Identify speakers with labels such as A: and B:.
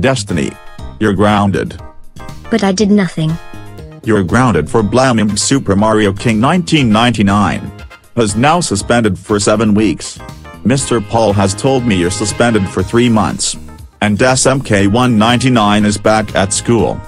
A: Destiny. You're grounded.
B: But I did nothing.
A: You're grounded for blaming Super Mario King 1999. Has now suspended for 7 weeks. Mr. Paul has told me you're suspended for 3 months. And SMK 199 is back at school.